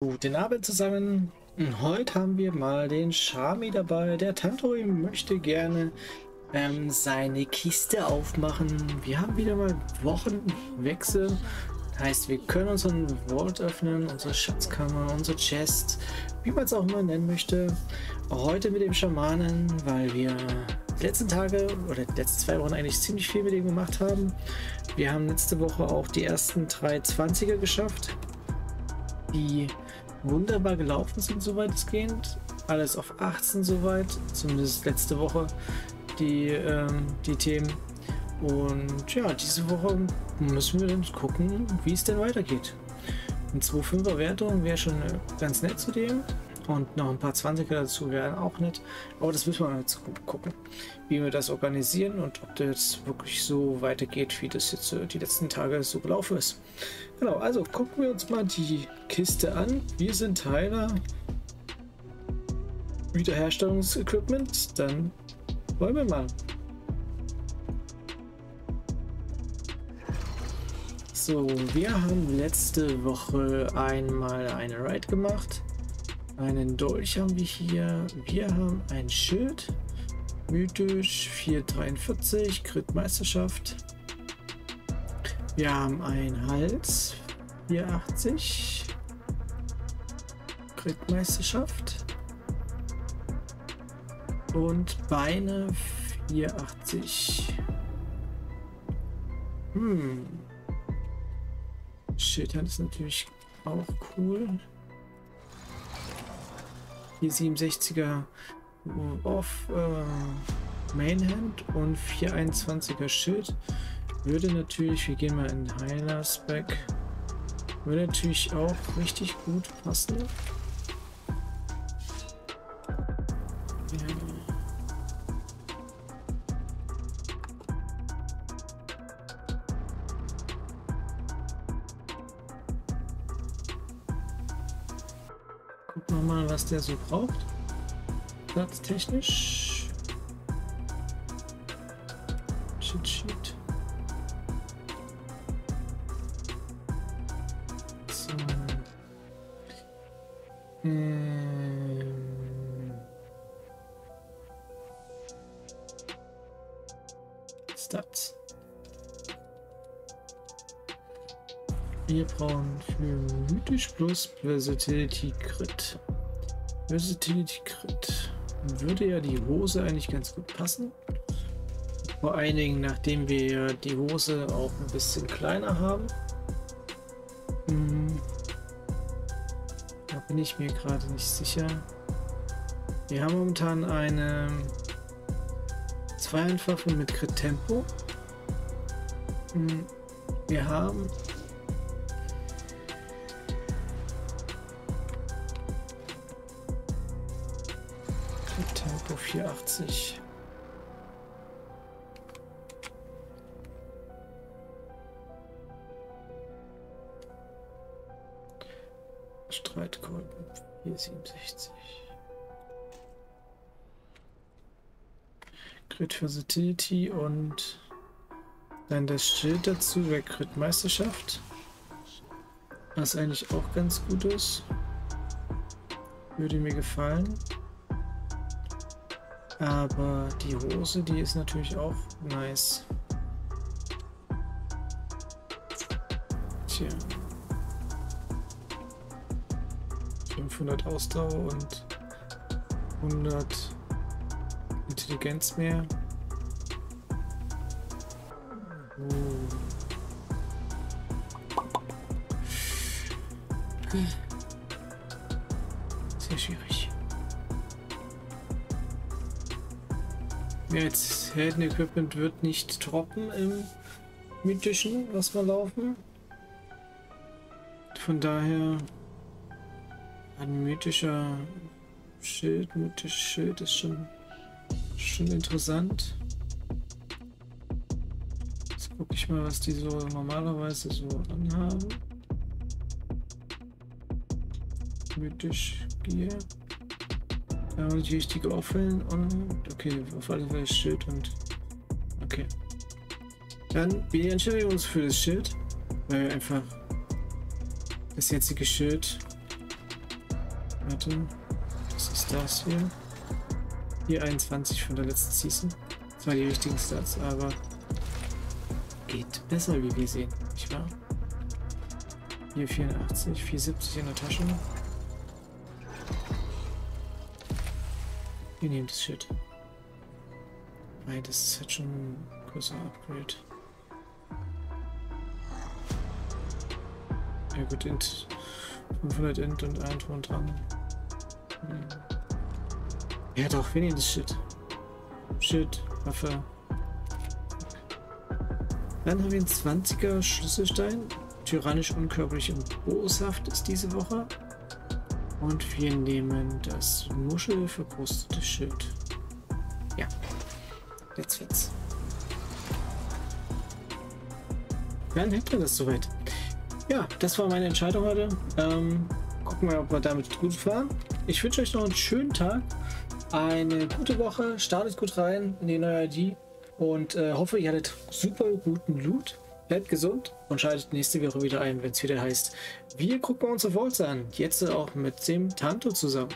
Guten Abend zusammen. Heute haben wir mal den Shami dabei. Der Tantoi möchte gerne ähm, seine Kiste aufmachen. Wir haben wieder mal Wochenwechsel. Heißt, wir können unseren Vault öffnen, unsere Schatzkammer, unser Chest, wie man es auch immer nennen möchte. Heute mit dem Schamanen, weil wir die letzten Tage oder die letzten zwei Wochen eigentlich ziemlich viel mit ihm gemacht haben. Wir haben letzte Woche auch die ersten drei 20er geschafft. Die wunderbar gelaufen sind, soweit es geht. Alles auf 18 soweit, zumindest letzte Woche die, ähm, die Themen. Und ja, diese Woche müssen wir dann gucken, wie es denn weitergeht. Eine 2,5er Wertung wäre schon ganz nett zu dem. Und noch ein paar 20er dazu wären auch nett. Aber das müssen wir mal gucken, wie wir das organisieren und ob das wirklich so weitergeht, wie das jetzt äh, die letzten Tage so gelaufen ist. Genau, also gucken wir uns mal die Kiste an. Wir sind Heiler. Wiederherstellungsequipment. Dann wollen wir mal. So, wir haben letzte Woche einmal eine Ride gemacht. Einen Dolch haben wir hier. Wir haben ein Schild. Mythisch 443, Crit Meisterschaft. Wir haben einen Hals 480. Crit Meisterschaft. Und Beine 480. Hm. Schildern ist natürlich auch cool. 467er Off äh, Mainhand und 421er Schild würde natürlich, wir gehen mal in Heiler Spec, würde natürlich auch richtig gut passen. Gucken wir mal, was der so braucht. Platztechnisch. Shit, shit. So. Ähm. Stats. Wir brauchen für mythisch plus Versatility Crit. Versatility Crit. Würde ja die Hose eigentlich ganz gut passen. Vor allen Dingen, nachdem wir die Hose auch ein bisschen kleiner haben. Hm. Da bin ich mir gerade nicht sicher. Wir haben momentan eine zweieinfache mit Crit Tempo. Hm. Wir haben Tempo 480. Streitkolben 467. Crit Versatility und dann das Schild dazu, wer Crit Meisterschaft. Was eigentlich auch ganz gut ist. Würde mir gefallen. Aber die Hose, die ist natürlich auch nice. Tja. 500 Ausdauer und 100 Intelligenz mehr. Oh. Sehr schwierig. Ja, jetzt Helden-Equipment wird nicht droppen im mythischen, was wir laufen. Von daher ein mythischer Schild, mythisches Schild ist schon, schon interessant. Jetzt gucke ich mal, was die so normalerweise so anhaben. Mythisch Gear. Da haben natürlich die Gaufeln und okay, auf alle Fälle Schild und okay. Dann wir entscheiden uns für das Schild, weil wir einfach das jetzige Schild Warte. Was ist das hier? Hier 21 von der letzten Season. Das waren die richtigen Stats, aber geht besser, wie wir sehen. Nicht wahr? Hier 84, 470 in der Tasche. Wir nehmen das Shit. Weil das ist halt schon ein großer Upgrade. Ja gut, Int 500 Int und ein Ton dran. Hm. Ja doch, wir nehmen das Shit. Shit, Waffe. Dann haben wir einen 20er Schlüsselstein. Tyrannisch, unkörperlich und boshaft ist diese Woche. Und wir nehmen das muschelverkrustete Schild. Ja, jetzt wird's. Dann hätten wir das soweit. Ja, das war meine Entscheidung heute. Ähm, gucken wir, ob wir damit gut fahren. Ich wünsche euch noch einen schönen Tag, eine gute Woche, startet gut rein in die neue ID und äh, hoffe, ihr hattet super guten Loot. Bleibt gesund und schaltet nächste Woche wieder ein, wenn es wieder heißt, wir gucken uns auf Vaults an. Jetzt auch mit dem Tanto zusammen.